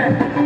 Amen.